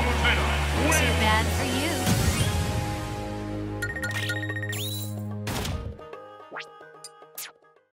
Too bad for you.